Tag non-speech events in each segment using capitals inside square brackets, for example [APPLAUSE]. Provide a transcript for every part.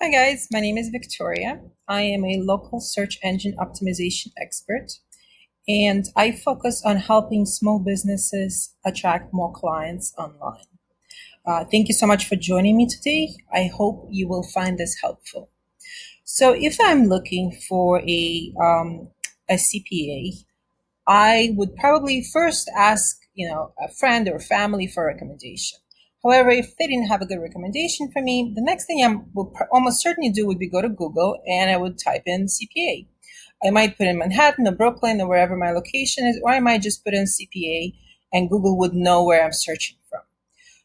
Hi guys, my name is Victoria. I am a local search engine optimization expert and I focus on helping small businesses attract more clients online. Uh, thank you so much for joining me today. I hope you will find this helpful. So if I'm looking for a, um, a CPA, I would probably first ask, you know, a friend or family for a recommendation. However, if they didn't have a good recommendation for me, the next thing I would almost certainly do would be go to Google and I would type in CPA. I might put in Manhattan or Brooklyn or wherever my location is, or I might just put in CPA and Google would know where I'm searching from.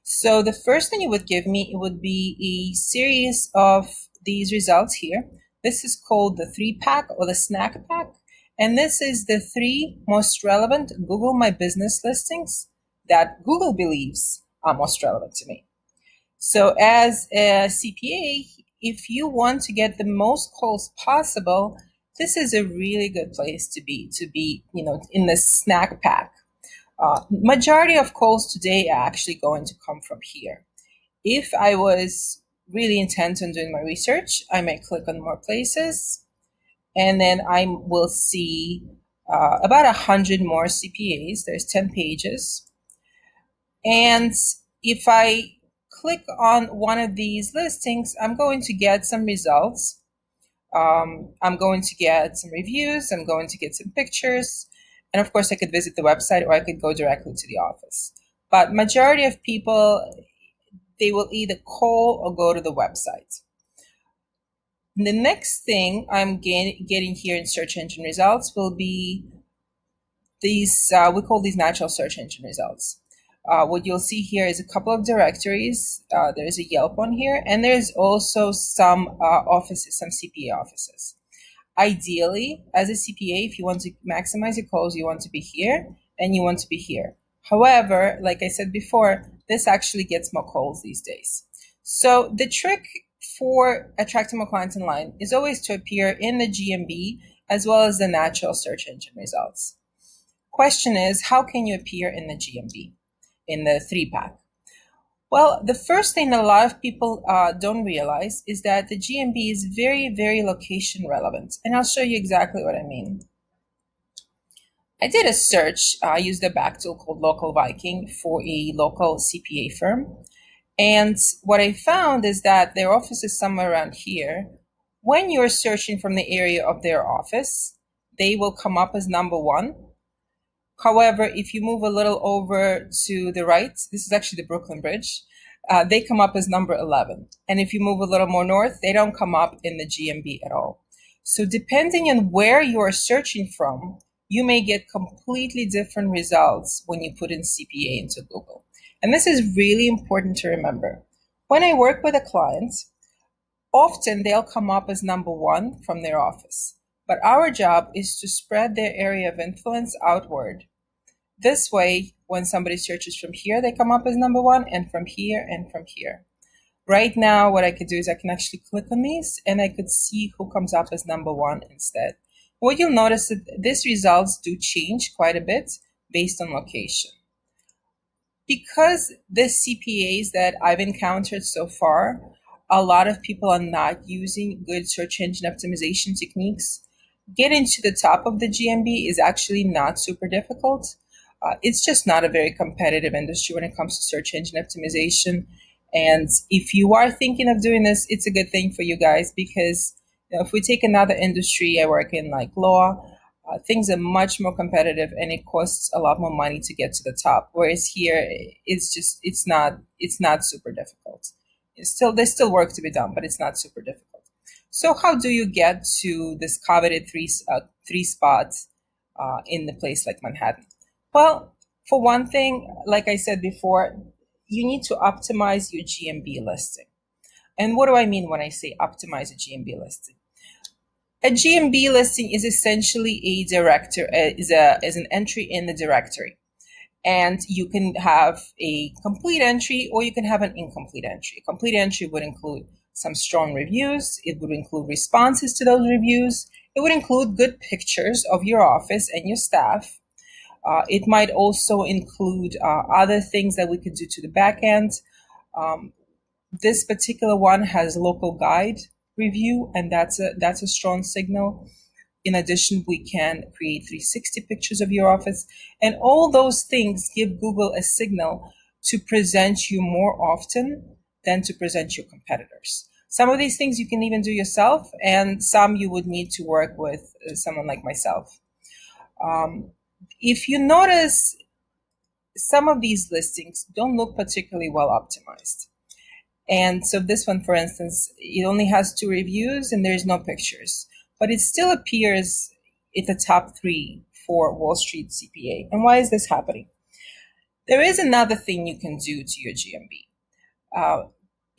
So the first thing it would give me, it would be a series of these results here. This is called the three pack or the snack pack. And this is the three most relevant Google My Business listings that Google believes are most relevant to me. So as a CPA, if you want to get the most calls possible, this is a really good place to be, to be, you know, in the snack pack. Uh, majority of calls today are actually going to come from here. If I was really intent on doing my research, I might click on more places and then I will see uh, about a hundred more CPAs. There's 10 pages. And if I click on one of these listings, I'm going to get some results. Um, I'm going to get some reviews. I'm going to get some pictures. And of course, I could visit the website or I could go directly to the office. But majority of people, they will either call or go to the website. The next thing I'm getting here in search engine results will be these, uh, we call these natural search engine results. Uh, what you'll see here is a couple of directories. Uh, there's a Yelp on here, and there's also some uh, offices, some CPA offices. Ideally, as a CPA, if you want to maximize your calls, you want to be here and you want to be here. However, like I said before, this actually gets more calls these days. So the trick for attracting more clients online is always to appear in the GMB as well as the natural search engine results. Question is, how can you appear in the GMB? In the three pack? Well, the first thing a lot of people uh, don't realize is that the GMB is very, very location relevant. And I'll show you exactly what I mean. I did a search. I used a back tool called Local Viking for a local CPA firm. And what I found is that their office is somewhere around here. When you're searching from the area of their office, they will come up as number one However, if you move a little over to the right, this is actually the Brooklyn Bridge, uh, they come up as number 11. And if you move a little more north, they don't come up in the GMB at all. So depending on where you are searching from, you may get completely different results when you put in CPA into Google. And this is really important to remember. When I work with a client, often they'll come up as number one from their office. But our job is to spread their area of influence outward. This way, when somebody searches from here, they come up as number one, and from here, and from here. Right now, what I could do is I can actually click on these, and I could see who comes up as number one instead. What you'll notice is that these results do change quite a bit based on location. Because the CPAs that I've encountered so far, a lot of people are not using good search engine optimization techniques getting to the top of the GMB is actually not super difficult. Uh, it's just not a very competitive industry when it comes to search engine optimization. And if you are thinking of doing this, it's a good thing for you guys because you know, if we take another industry, I work in like law, uh, things are much more competitive and it costs a lot more money to get to the top. Whereas here, it's just it's not it's not super difficult. It's still there's still work to be done, but it's not super difficult. So how do you get to this coveted three uh, three spots uh, in the place like Manhattan? Well, for one thing, like I said before, you need to optimize your GMB listing. And what do I mean when I say optimize a GMB listing? A GMB listing is essentially a director uh, is a is an entry in the directory. And you can have a complete entry or you can have an incomplete entry. A complete entry would include some strong reviews. It would include responses to those reviews. It would include good pictures of your office and your staff. Uh, it might also include uh, other things that we could do to the back end. Um, this particular one has local guide review, and that's a that's a strong signal. In addition, we can create 360 pictures of your office, and all those things give Google a signal to present you more often than to present your competitors. Some of these things you can even do yourself, and some you would need to work with uh, someone like myself. Um, if you notice, some of these listings don't look particularly well optimized. And so this one, for instance, it only has two reviews and there's no pictures, but it still appears at the top three for Wall Street CPA. And why is this happening? There is another thing you can do to your GMB. Uh,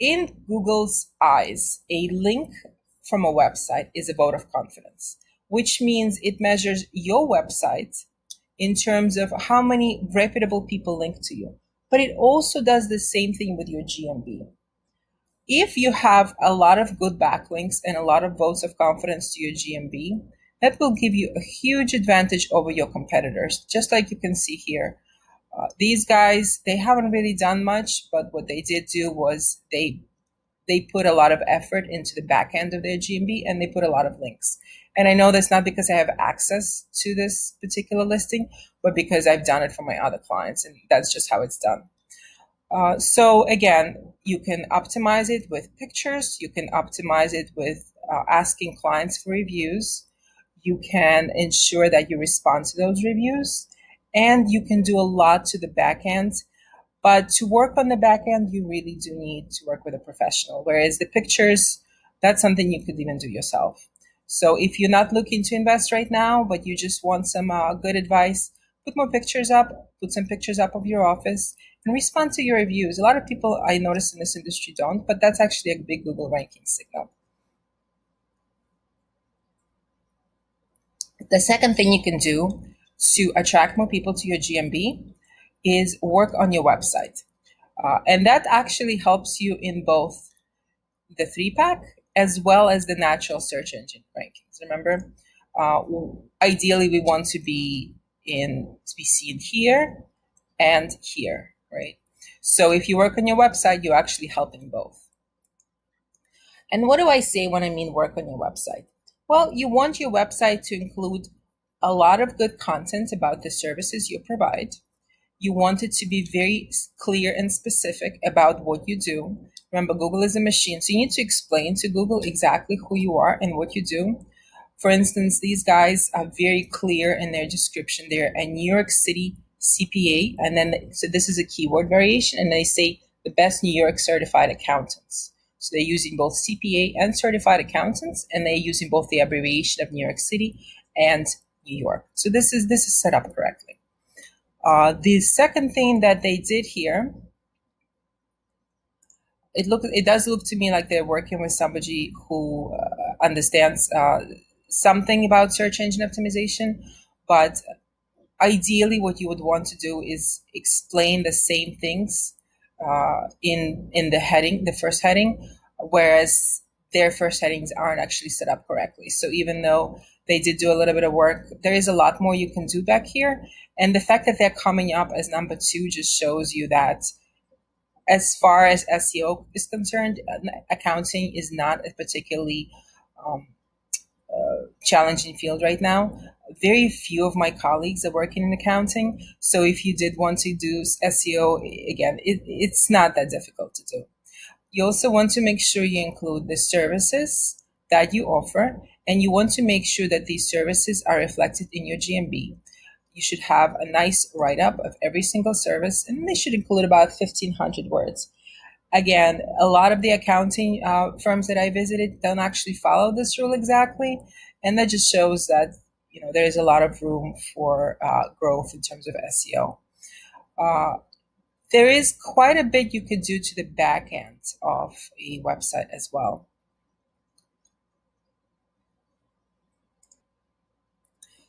in Google's eyes, a link from a website is a vote of confidence, which means it measures your website in terms of how many reputable people link to you. But it also does the same thing with your GMB. If you have a lot of good backlinks and a lot of votes of confidence to your GMB, that will give you a huge advantage over your competitors, just like you can see here. Uh, these guys, they haven't really done much, but what they did do was they they put a lot of effort into the back end of their GMB and they put a lot of links. And I know that's not because I have access to this particular listing, but because I've done it for my other clients, and that's just how it's done. Uh, so again, you can optimize it with pictures. You can optimize it with uh, asking clients for reviews. You can ensure that you respond to those reviews, and you can do a lot to the back end. But to work on the back end, you really do need to work with a professional. Whereas the pictures, that's something you could even do yourself. So if you're not looking to invest right now, but you just want some uh, good advice, put more pictures up, put some pictures up of your office, and respond to your reviews. A lot of people I notice in this industry don't, but that's actually a big Google ranking signal. The second thing you can do to attract more people to your GMB is work on your website. Uh, and that actually helps you in both the three pack as well as the natural search engine rankings. Remember, uh, ideally we want to be in to be seen here and here right? So if you work on your website, you're actually helping both. And what do I say when I mean work on your website? Well, you want your website to include a lot of good content about the services you provide. You want it to be very clear and specific about what you do. Remember, Google is a machine, so you need to explain to Google exactly who you are and what you do. For instance, these guys are very clear in their description. They're a New York City CPA, and then so this is a keyword variation, and they say the best New York certified accountants. So they're using both CPA and certified accountants, and they're using both the abbreviation of New York City and New York. So this is this is set up correctly. Uh, the second thing that they did here, it look it does look to me like they're working with somebody who uh, understands uh, something about search engine optimization, but ideally what you would want to do is explain the same things uh, in in the heading the first heading whereas their first headings aren't actually set up correctly so even though they did do a little bit of work there is a lot more you can do back here and the fact that they're coming up as number two just shows you that as far as seo is concerned accounting is not a particularly um, uh, challenging field right now. Very few of my colleagues are working in accounting. So if you did want to do SEO, again, it, it's not that difficult to do. You also want to make sure you include the services that you offer, and you want to make sure that these services are reflected in your GMB. You should have a nice write up of every single service, and they should include about 1500 words again, a lot of the accounting uh, firms that I visited don't actually follow this rule exactly, and that just shows that you know there is a lot of room for uh, growth in terms of SEO. Uh, there is quite a bit you could do to the back end of a website as well.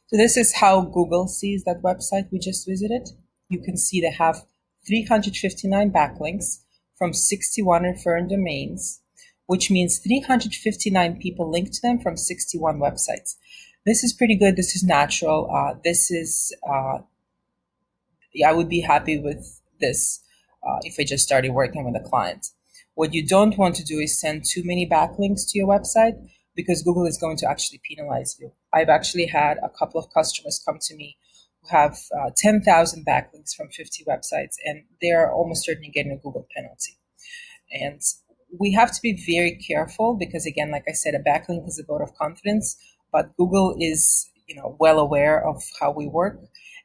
So this is how Google sees that website we just visited. You can see they have 359 backlinks from 61 referring domains, which means 359 people linked to them from 61 websites. This is pretty good. This is natural. Uh, this is, uh, yeah, I would be happy with this uh, if I just started working with a client. What you don't want to do is send too many backlinks to your website because Google is going to actually penalize you. I've actually had a couple of customers come to me who have uh, 10,000 backlinks from 50 websites, and they're almost certainly getting a Google penalty. And we have to be very careful because, again, like I said, a backlink is a vote of confidence, but Google is you know well aware of how we work,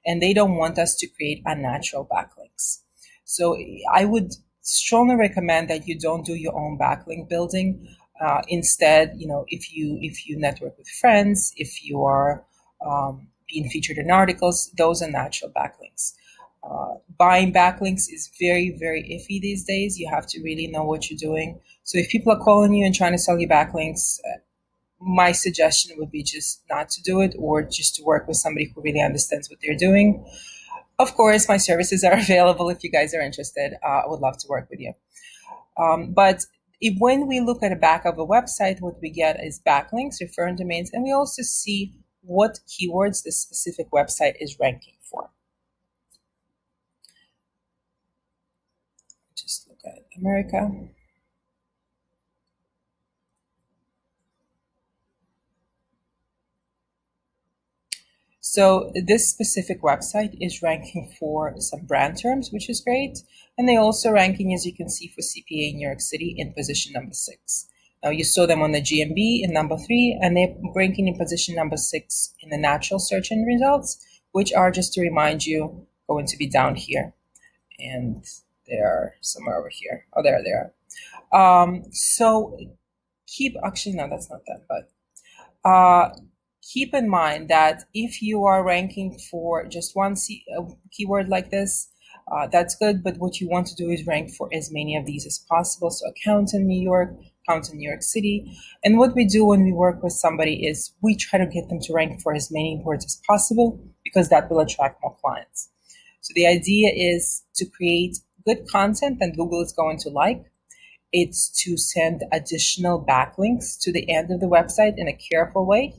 and they don't want us to create unnatural backlinks. So I would strongly recommend that you don't do your own backlink building. Uh, instead, you know, if you if you network with friends, if you are um, being featured in articles, those are natural backlinks. Uh, buying backlinks is very very iffy these days. You have to really know what you're doing. So if people are calling you and trying to sell you backlinks, uh, my suggestion would be just not to do it, or just to work with somebody who really understands what they're doing. Of course, my services are [LAUGHS] available if you guys are interested. Uh, I would love to work with you. Um, but if, when we look at the back of a website, what we get is backlinks, referring domains, and we also see what keywords the specific website is ranking for. Just look at America. So this specific website is ranking for some brand terms, which is great. And they also ranking, as you can see, for CPA in New York City in position number six. Now you saw them on the GMB in number three, and they're ranking in position number six in the natural search engine results, which are, just to remind you, going to be down here. And they are somewhere over here. Oh, there they are. Um, so keep, actually, no, that's not them, but uh, keep in mind that if you are ranking for just one C- keyword like this, uh, that's good. But what you want to do is rank for as many of these as possible. So account in New York, account in New York City. And what we do when we work with somebody is we try to get them to rank for as many words as possible because that will attract more clients. So the idea is to create good content that Google is going to like. It's to send additional backlinks to the end of the website in a careful way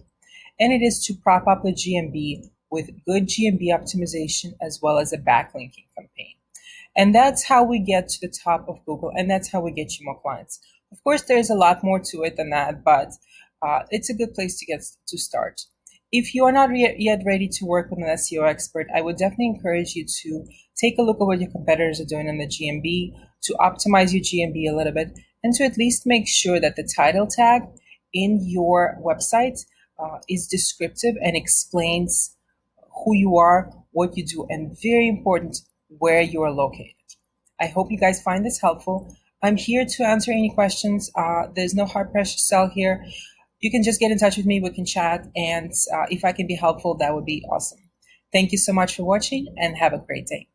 and it is to prop up the GMB with good GMB optimization as well as a backlinking campaign. And that's how we get to the top of Google, and that's how we get you more clients. Of course, there's a lot more to it than that, but uh, it's a good place to get to start. If you are not re- yet ready to work with an SEO expert, I would definitely encourage you to take a look at what your competitors are doing in the GMB, to optimize your GMB a little bit, and to at least make sure that the title tag in your website uh, is descriptive and explains who you are, what you do, and very important, where you are located. I hope you guys find this helpful. I'm here to answer any questions. Uh, there's no hard pressure sell here. You can just get in touch with me. We can chat. And uh, if I can be helpful, that would be awesome. Thank you so much for watching and have a great day.